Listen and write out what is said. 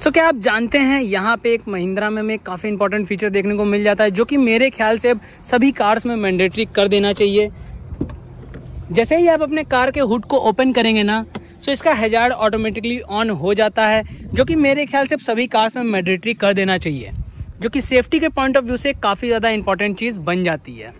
सो so, क्या आप जानते हैं यहाँ पे एक महिंद्रा में हमें काफ़ी इंपॉर्टेंट फीचर देखने को मिल जाता है जो कि मेरे ख्याल से अब सभी कार्स में मैंडेटरी कर देना चाहिए। जैसे ही आप अपने कार के हुड को ओपन करेंगे ना सो इसका हेजार्ड ऑटोमेटिकली ऑन हो जाता है जो कि मेरे ख्याल से सभी कार्स में मैंडेटरी कर देना चाहिए जो कि सेफ्टी के पॉइंट ऑफ़ व्यू से काफ़ी ज़्यादा इंपॉर्टेंट चीज़ बन जाती है।